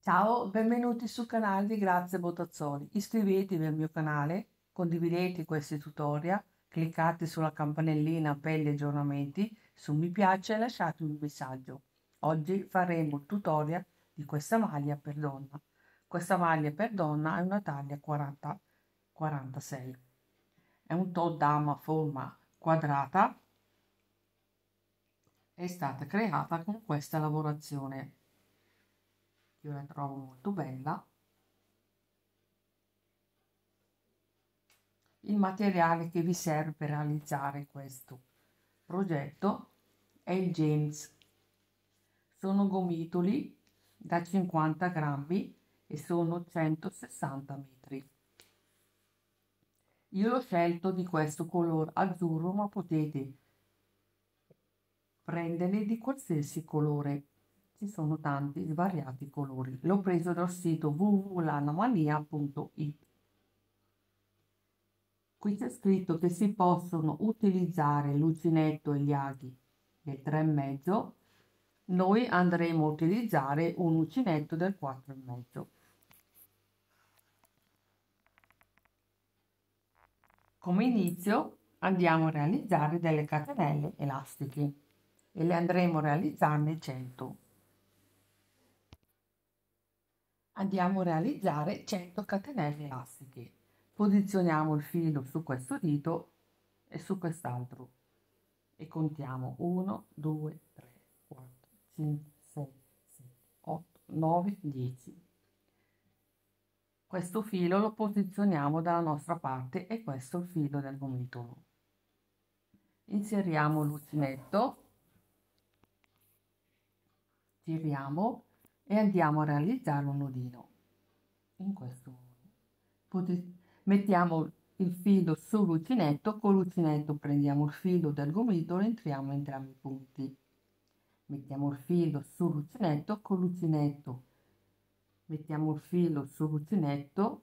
Ciao, benvenuti sul canale di Grazie Botazzoli. Iscrivetevi al mio canale, condividete questi tutorial, cliccate sulla campanellina per gli aggiornamenti, su mi piace e lasciatemi un messaggio. Oggi faremo il tutorial di questa maglia per donna. Questa maglia per donna è una taglia 40, 46. È un top dama forma quadrata. È stata creata con questa lavorazione io la trovo molto bella. Il materiale che vi serve per realizzare questo progetto è il James. Sono gomitoli da 50 grammi e sono 160 metri. Io l'ho scelto di questo colore azzurro ma potete prendere di qualsiasi colore ci sono tanti svariati colori. L'ho preso dal sito www.lanamania.it. Qui c'è scritto che si possono utilizzare l'uncinetto e gli aghi del 3,5. Noi andremo a utilizzare un uncinetto del 4,5. Come inizio andiamo a realizzare delle catenelle elastiche e le andremo a realizzarne 100. Andiamo a realizzare 100 catenelle elastiche. Posizioniamo il filo su questo dito e su quest'altro e contiamo 1, 2, 3, 4, 5, 6, 7, 8, 9, 10. Questo filo lo posizioniamo dalla nostra parte e questo è il filo del gomitolo. Inseriamo l'uncinetto, giriamo e andiamo a realizzare un nodino in questo modo. Mettiamo il filo sull'uncinetto con l'uncinetto prendiamo il filo del gomitolo e entriamo entrambi i punti. Mettiamo il filo sull'uncinetto con l'uncinetto mettiamo il filo sull'uncinetto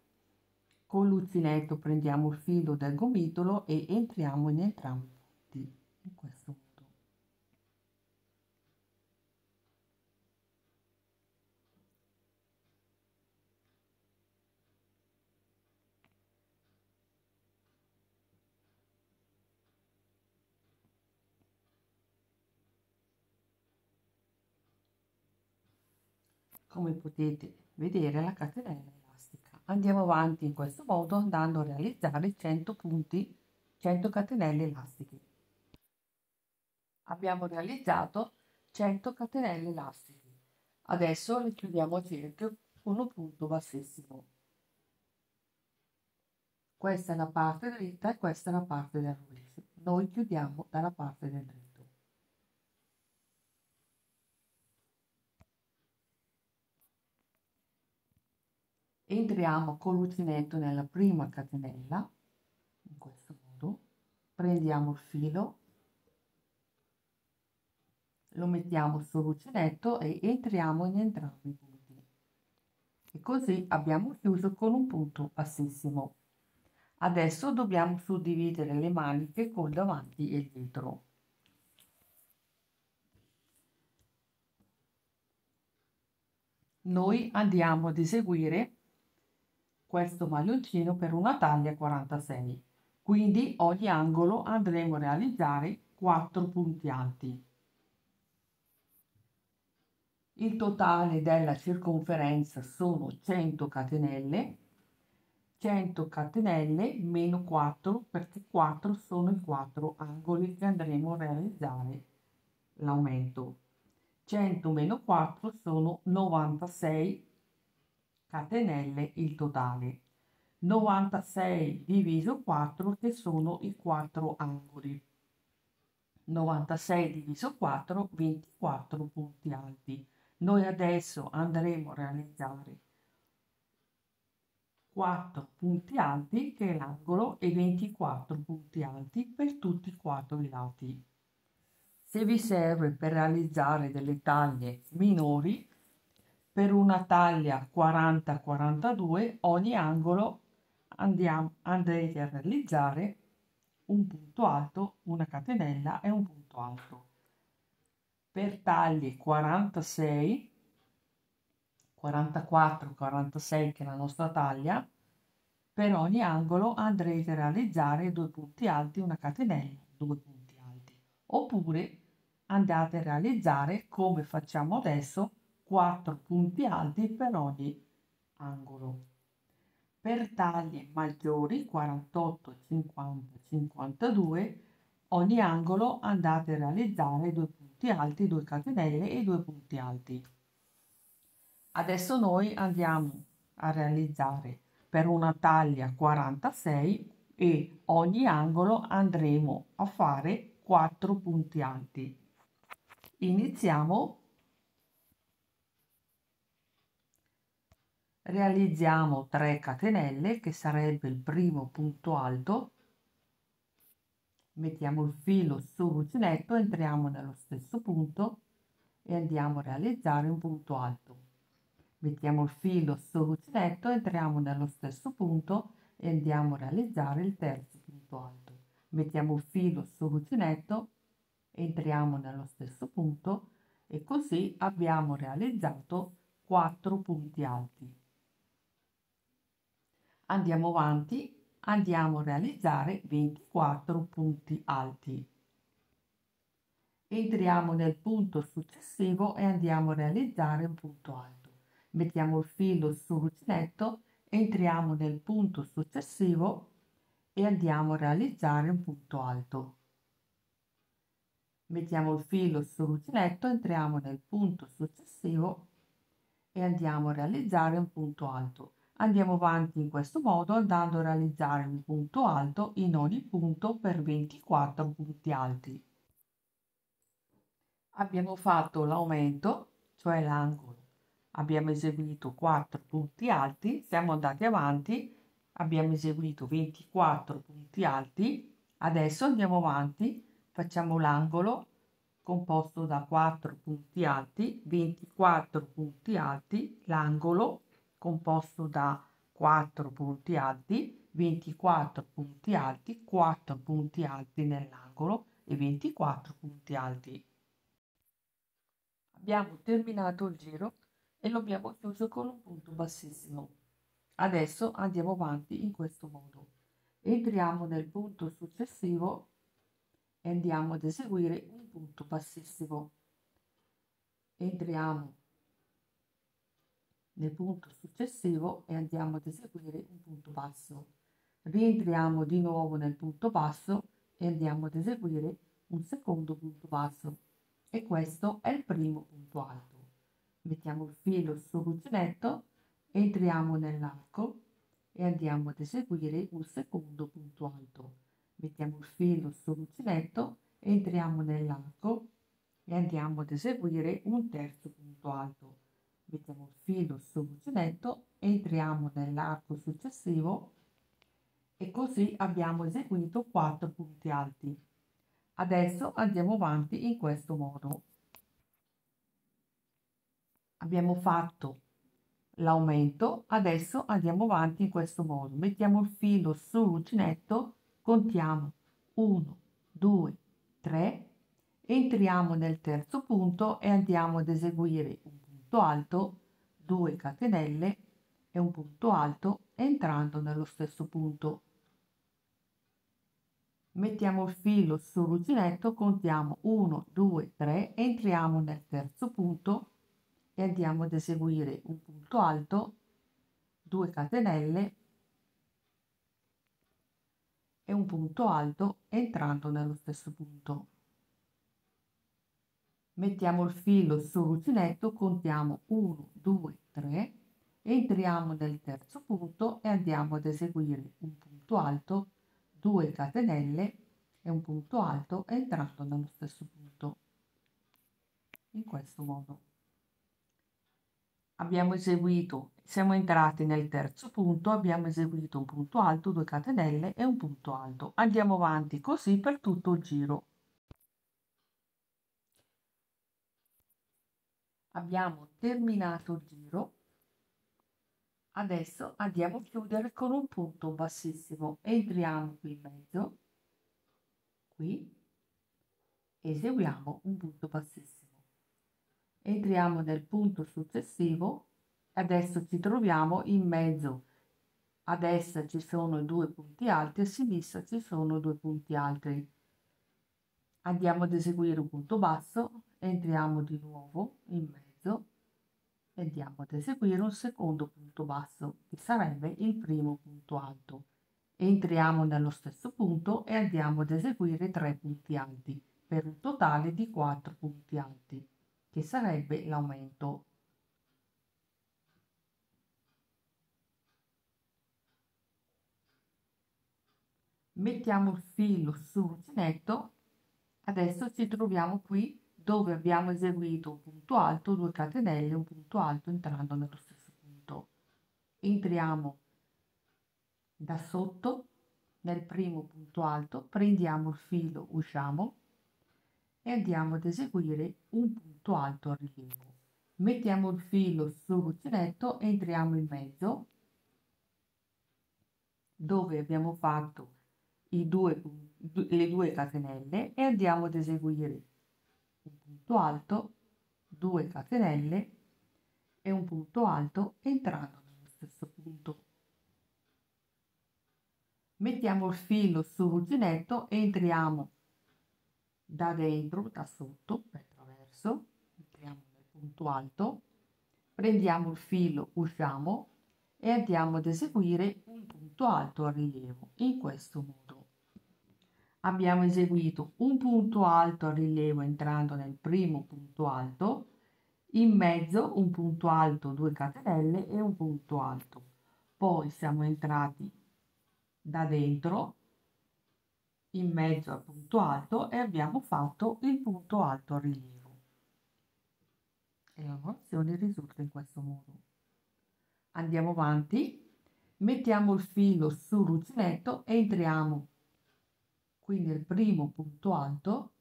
con l'uncinetto prendiamo il filo del gomitolo e entriamo in entrambi i punti. In questo modo come potete vedere la catenella elastica. Andiamo avanti in questo modo andando a realizzare 100 punti 100 catenelle elastiche. Abbiamo realizzato 100 catenelle elastiche. Adesso le chiudiamo a cerchio con un punto bassissimo. Questa è la parte dritta e questa è la parte del rovescio. Noi chiudiamo dalla parte del dritto entriamo con l'uncinetto nella prima catenella in questo modo. Prendiamo il filo lo mettiamo sull'uncinetto e entriamo in entrambi i punti. E così abbiamo chiuso con un punto bassissimo. Adesso dobbiamo suddividere le maniche col davanti e dietro. Noi andiamo ad eseguire questo maglioncino per una taglia 46 quindi ogni angolo andremo a realizzare 4 punti alti. Il totale della circonferenza sono 100 catenelle. 100 catenelle meno 4 perché 4 sono i 4 angoli che andremo a realizzare l'aumento. 100 meno 4 sono 96 catenelle il totale. 96 diviso 4 che sono i 4 angoli. 96 diviso 4 24 punti alti. Noi adesso andremo a realizzare 4 punti alti che è l'angolo e 24 punti alti per tutti i quattro lati. Se vi serve per realizzare delle taglie minori per una taglia 40-42 ogni angolo andiamo, andrete a realizzare un punto alto, una catenella e un punto alto. Per taglie 46, 44-46 che è la nostra taglia, per ogni angolo andrete a realizzare due punti alti, una catenella, due punti alti. Oppure andate a realizzare, come facciamo adesso, 4 punti alti per ogni angolo. Per taglie maggiori 48, 50, 52, ogni angolo andate a realizzare due punti alti, due catenelle e due punti alti. Adesso noi andiamo a realizzare per una taglia 46 e ogni angolo andremo a fare 4 punti alti. Iniziamo realizziamo 3 catenelle che sarebbe il primo punto alto. Mettiamo il filo sull'uncinetto entriamo nello stesso punto e andiamo a realizzare un punto alto. Mettiamo il filo sull'uncinetto entriamo nello stesso punto e andiamo a realizzare il terzo punto alto. Mettiamo il filo sull'uncinetto entriamo nello stesso punto e così abbiamo realizzato 4 punti alti andiamo avanti, andiamo a realizzare 24 punti alti. Entriamo nel punto successivo e andiamo a realizzare un punto alto. Mettiamo il filo sull'uncinetto, entriamo nel punto successivo e andiamo a realizzare un punto alto. Mettiamo il filo sull'uncinetto, entriamo nel punto successivo e andiamo a realizzare un punto alto. Andiamo avanti in questo modo andando a realizzare un punto alto in ogni punto per 24 punti alti. Abbiamo fatto l'aumento, cioè l'angolo. Abbiamo eseguito 4 punti alti, siamo andati avanti, abbiamo eseguito 24 punti alti, adesso andiamo avanti, facciamo l'angolo composto da 4 punti alti, 24 punti alti, l'angolo composto da 4 punti alti, 24 punti alti, 4 punti alti nell'angolo e 24 punti alti. Abbiamo terminato il giro e lo abbiamo chiuso con un punto bassissimo. Adesso andiamo avanti in questo modo. Entriamo nel punto successivo e andiamo ad eseguire un punto bassissimo. Entriamo nel punto successivo e andiamo ad eseguire un punto basso. Rientriamo di nuovo nel punto basso e andiamo ad eseguire un secondo punto basso e questo è il primo punto alto. Mettiamo il filo sull'uncinetto, entriamo nell'arco e andiamo ad eseguire un secondo punto alto. Mettiamo il filo sull'uncinetto, entriamo nell'arco e andiamo ad eseguire un terzo punto alto il filo sull'uncinetto, entriamo nell'arco successivo e così abbiamo eseguito 4 punti alti. Adesso andiamo avanti in questo modo. Abbiamo fatto l'aumento, adesso andiamo avanti in questo modo. Mettiamo il filo sull'uncinetto, contiamo 1, 2, 3, entriamo nel terzo punto e andiamo ad eseguire un punto alto, 2 catenelle e un punto alto entrando nello stesso punto. Mettiamo il filo sull'uncinetto, contiamo 1, 2, 3, entriamo nel terzo punto e andiamo ad eseguire un punto alto, 2 catenelle e un punto alto entrando nello stesso punto mettiamo il filo sull'uncinetto, contiamo 1, 2, 3, entriamo nel terzo punto e andiamo ad eseguire un punto alto, 2 catenelle e un punto alto entrando nello stesso punto. In questo modo. Abbiamo eseguito, siamo entrati nel terzo punto, abbiamo eseguito un punto alto, 2 catenelle e un punto alto. Andiamo avanti così per tutto il giro. Abbiamo terminato il giro. Adesso andiamo a chiudere con un punto bassissimo. Entriamo qui in mezzo. Qui. Eseguiamo un punto bassissimo. Entriamo nel punto successivo. Adesso ci troviamo in mezzo. A destra ci sono due punti alti a sinistra ci sono due punti alti andiamo ad eseguire un punto basso. Entriamo di nuovo in mezzo e andiamo ad eseguire un secondo punto basso che sarebbe il primo punto alto. Entriamo nello stesso punto e andiamo ad eseguire tre punti alti per un totale di quattro punti alti che sarebbe l'aumento. Mettiamo il filo sull'uncinetto adesso ci troviamo qui dove abbiamo eseguito un punto alto 2 catenelle un punto alto entrando nello stesso punto. Entriamo da sotto nel primo punto alto prendiamo il filo usciamo e andiamo ad eseguire un punto alto a rilievo. Mettiamo il filo sull'uncinetto entriamo in mezzo dove abbiamo fatto i due, le due catenelle e andiamo ad eseguire punto alto 2 catenelle e un punto alto entrando nello stesso punto. Mettiamo il filo sull'uncinetto entriamo da dentro da sotto per traverso entriamo nel punto alto prendiamo il filo usciamo e andiamo ad eseguire un punto alto a rilievo. In questo modo abbiamo eseguito un punto alto a rilievo entrando nel primo punto alto, in mezzo un punto alto, 2 catenelle e un punto alto. Poi siamo entrati da dentro, in mezzo al punto alto e abbiamo fatto il punto alto a rilievo. E la lavorazione risulta in questo modo. Andiamo avanti, mettiamo il filo sull'uncinetto, entriamo quindi il primo punto alto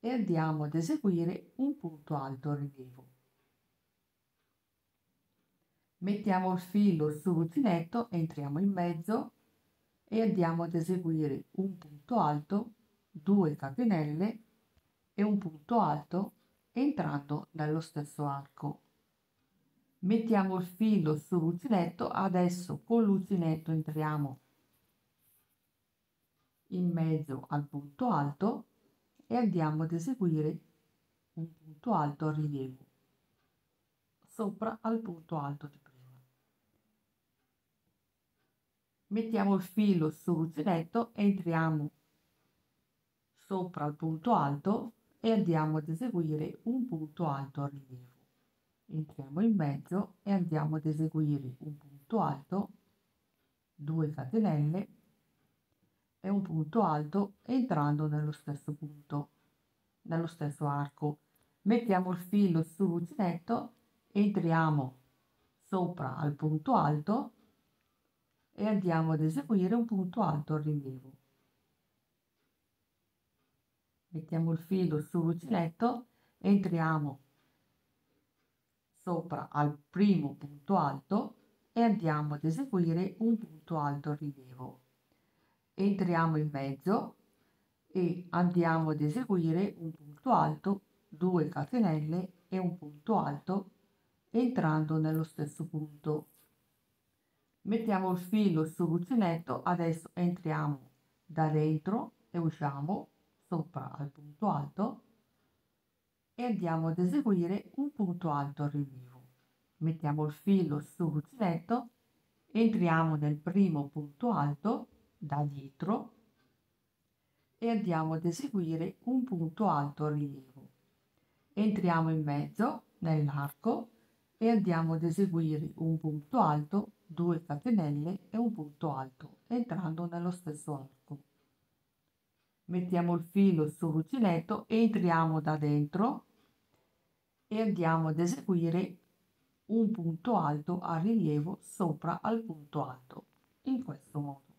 e andiamo ad eseguire un punto alto rilievo. Mettiamo il filo sull'uncinetto, entriamo in mezzo e andiamo ad eseguire un punto alto, 2 catenelle e un punto alto entrando nello stesso arco. Mettiamo il filo sull'uncinetto, adesso con l'uncinetto entriamo in mezzo al punto alto e andiamo ad eseguire un punto alto a rilievo sopra al punto alto di prima. Mettiamo il filo sull'uncinetto, entriamo sopra al punto alto e andiamo ad eseguire un punto alto a rilievo. Entriamo in mezzo e andiamo ad eseguire un punto alto, 2 catenelle e un punto alto entrando nello stesso punto, nello stesso arco. Mettiamo il filo sull'uncinetto, entriamo sopra al punto alto e andiamo ad eseguire un punto alto a rilievo. Mettiamo il filo sull'uncinetto, entriamo sopra al primo punto alto e andiamo ad eseguire un punto alto a rilievo entriamo in mezzo e andiamo ad eseguire un punto alto 2 catenelle e un punto alto entrando nello stesso punto. Mettiamo il filo sull'uncinetto adesso entriamo da dentro e usciamo sopra al punto alto e andiamo ad eseguire un punto alto rilievo. Mettiamo il filo sull'uncinetto entriamo nel primo punto alto da dietro e andiamo ad eseguire un punto alto rilievo. Entriamo in mezzo nell'arco e andiamo ad eseguire un punto alto, 2 catenelle e un punto alto, entrando nello stesso arco. Mettiamo il filo sull'uncinetto, entriamo da dentro e andiamo ad eseguire un punto alto a rilievo sopra al punto alto, in questo modo.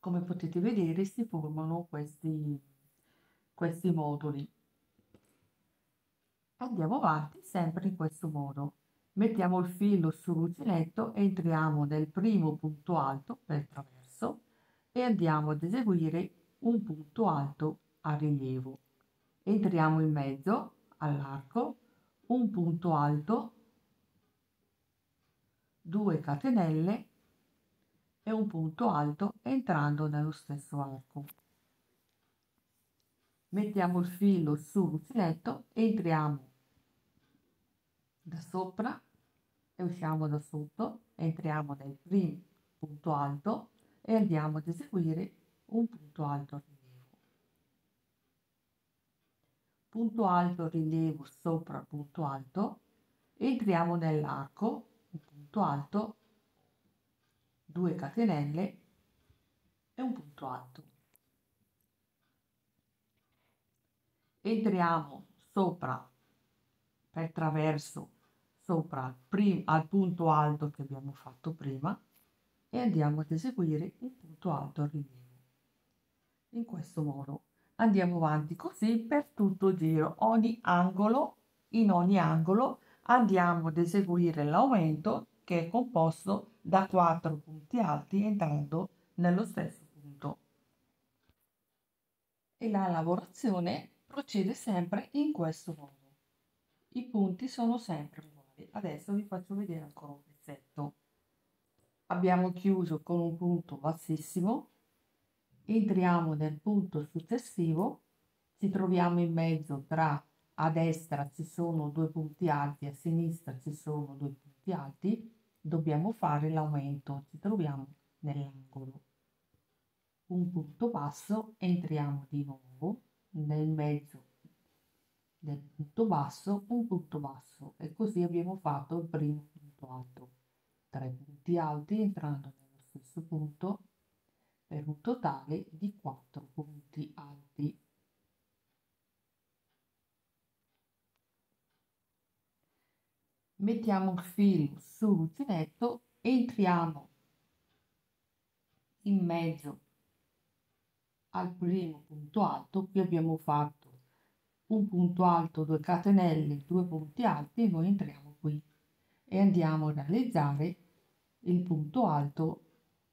Come potete vedere si formano questi, questi moduli. Andiamo avanti sempre in questo modo. Mettiamo il filo sull'uncinetto, entriamo nel primo punto alto per traverso e andiamo ad eseguire un punto alto a rilievo. Entriamo in mezzo all'arco un punto alto 2 catenelle e un punto alto entrando nello stesso arco. Mettiamo il filo sull'uncinetto entriamo da sopra e usciamo da sotto entriamo nel primo punto alto e andiamo ad eseguire un punto alto rilievo. Punto alto rilievo sopra punto alto entriamo nell'arco un punto alto 2 catenelle e un punto alto. Entriamo sopra per traverso sopra al, al punto alto che abbiamo fatto prima e andiamo ad eseguire il punto alto a rilievo. In questo modo andiamo avanti così per tutto il giro. Ogni angolo in ogni angolo andiamo ad eseguire l'aumento che è composto da quattro punti alti entrando nello stesso punto e la lavorazione procede sempre in questo modo. I punti sono sempre uguali. Adesso vi faccio vedere ancora un pezzetto. Abbiamo chiuso con un punto bassissimo, entriamo nel punto successivo, ci troviamo in mezzo tra a destra ci sono due punti alti, a sinistra ci sono due punti alti, dobbiamo fare l'aumento, ci troviamo nell'angolo. Un punto basso, entriamo di nuovo nel mezzo del punto basso un punto basso e così abbiamo fatto il primo punto alto tre punti alti entrando nello stesso punto per un totale di quattro punti alti mettiamo il filo sull'uncinetto entriamo in mezzo al primo punto alto qui abbiamo fatto. Un punto alto 2 catenelle 2 punti alti noi entriamo qui e andiamo a realizzare il punto alto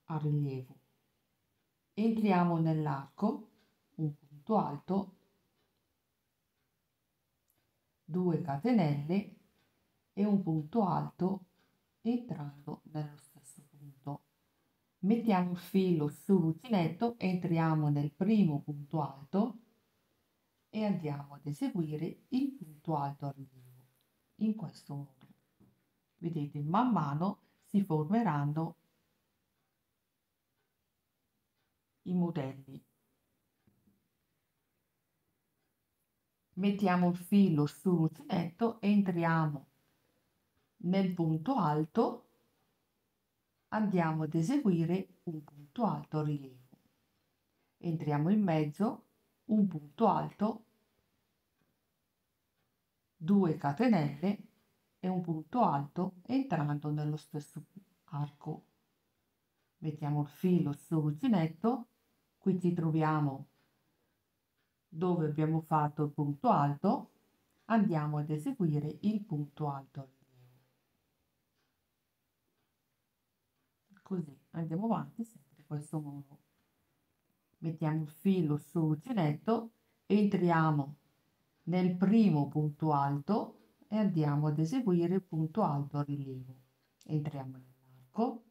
a rilievo. Entriamo nell'arco un punto alto 2 catenelle e un punto alto entrando nello stesso punto mettiamo il filo sull'uncinetto, entriamo nel primo punto alto e andiamo ad eseguire il punto alto a rilievo. In questo modo, vedete, man mano si formeranno i modelli. Mettiamo il filo sull'uncinetto, entriamo nel punto alto andiamo ad eseguire un punto alto rilievo. Entriamo in mezzo, un punto alto, 2 catenelle e un punto alto entrando nello stesso arco. Mettiamo il filo sull'uncinetto, qui ci troviamo dove abbiamo fatto il punto alto, andiamo ad eseguire il punto alto così andiamo avanti sempre in questo modo. Mettiamo il filo sull'uncinetto entriamo nel primo punto alto e andiamo ad eseguire il punto alto a rilievo. Entriamo nell'arco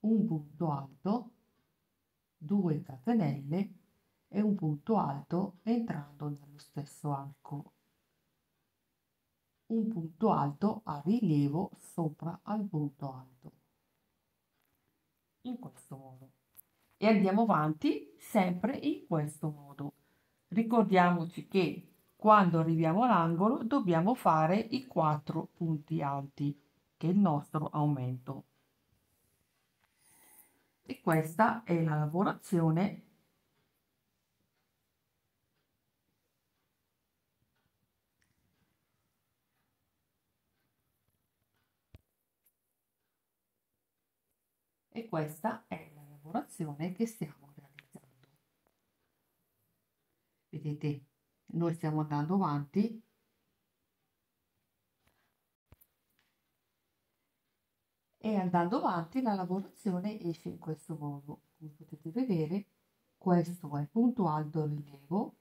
un punto alto 2 catenelle e un punto alto entrando nello stesso arco. Un punto alto a rilievo sopra al punto alto in questo modo e andiamo avanti sempre in questo modo. Ricordiamoci che quando arriviamo all'angolo dobbiamo fare i quattro punti alti che è il nostro aumento. E questa è la lavorazione e questa è la lavorazione che stiamo realizzando. Vedete, noi stiamo andando avanti e andando avanti la lavorazione esce in questo modo. Come potete vedere, questo è il punto alto rilievo,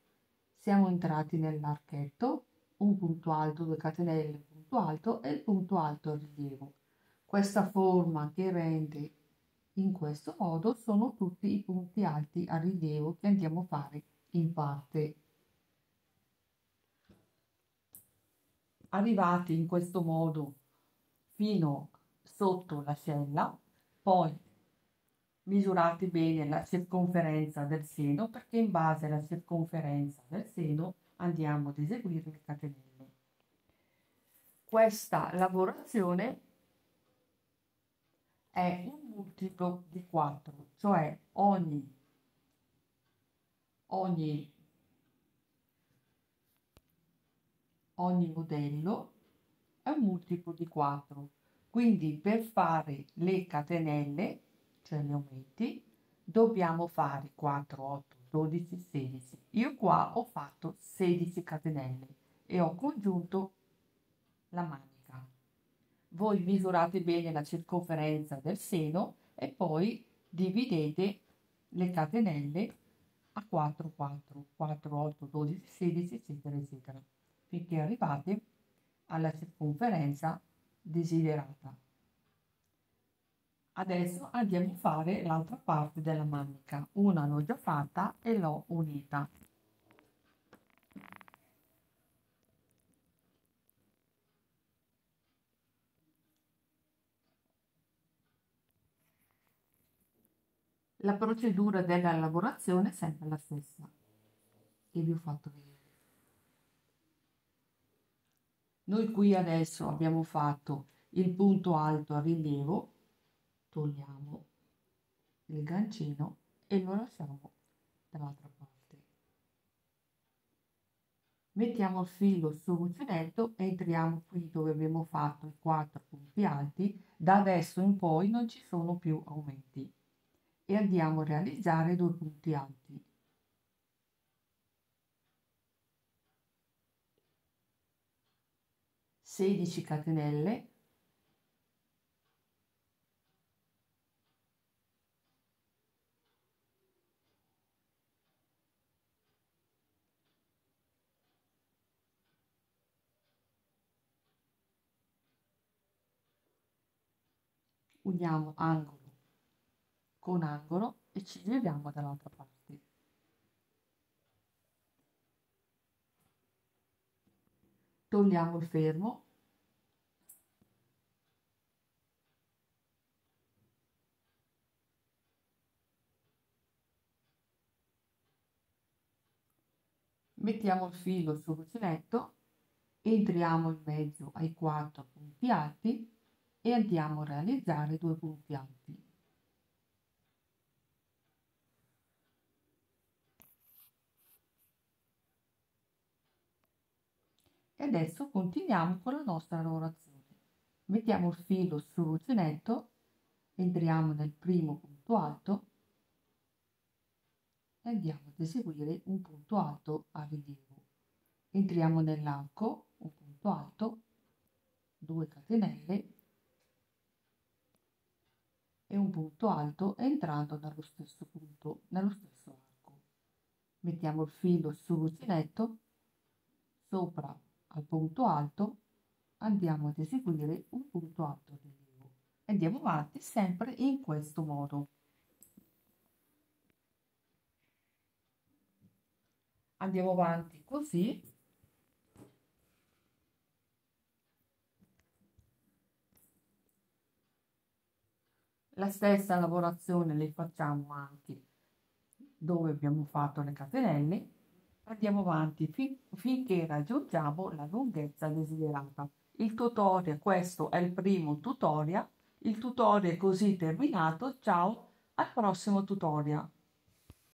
siamo entrati nell'archetto, un punto alto, due catenelle, un punto alto e il punto alto rilievo. Questa forma che rende in questo modo sono tutti i punti alti a rilievo che andiamo a fare in parte. Arrivati in questo modo fino sotto l'ascella, poi misurate bene la circonferenza del seno perché in base alla circonferenza del seno andiamo ad eseguire le catenelle. Questa lavorazione è un multiplo di 4, cioè ogni, ogni, ogni modello è un multiplo di 4. Quindi per fare le catenelle, cioè gli aumenti, dobbiamo fare 4, 8, 12, 16. Io qua ho fatto 16 catenelle e ho congiunto la manica. Voi misurate bene la circonferenza del seno e poi dividete le catenelle a 4, 4, 4, 8, 12, 16, eccetera, eccetera, finché arrivate alla circonferenza desiderata. Adesso andiamo a fare l'altra parte della manica. Una l'ho già fatta e l'ho unita. La procedura della lavorazione è sempre la stessa che vi ho fatto vedere. Noi qui adesso abbiamo fatto il punto alto a rilievo togliamo il gancino e lo lasciamo dall'altra parte. Mettiamo il filo sull'uncinetto, entriamo qui dove abbiamo fatto i quattro punti alti, da adesso in poi non ci sono più aumenti andiamo a realizzare due punti alti. Sedici catenelle uniamo angolo con angolo e ci giriamo dall'altra parte. Togliamo il fermo. Mettiamo il filo sul uncinetto, entriamo in mezzo ai quattro punti alti e andiamo a realizzare due punti alti. Adesso continuiamo con la nostra lavorazione. Mettiamo il filo sull'uncinetto, entriamo nel primo punto alto e andiamo ad eseguire un punto alto a rilievo. Entriamo nell'arco, un punto alto, 2 catenelle e un punto alto entrando nello stesso punto, nello stesso arco. Mettiamo il filo sull'uncinetto, sopra al punto alto andiamo ad eseguire un punto alto rilievo. Andiamo avanti sempre in questo modo. Andiamo avanti così La stessa lavorazione le facciamo anche dove abbiamo fatto le catenelle. Andiamo avanti fin, finché raggiungiamo la lunghezza desiderata. Il tutorial, questo è il primo tutorial. Il tutorial è così terminato. Ciao, al prossimo tutorial.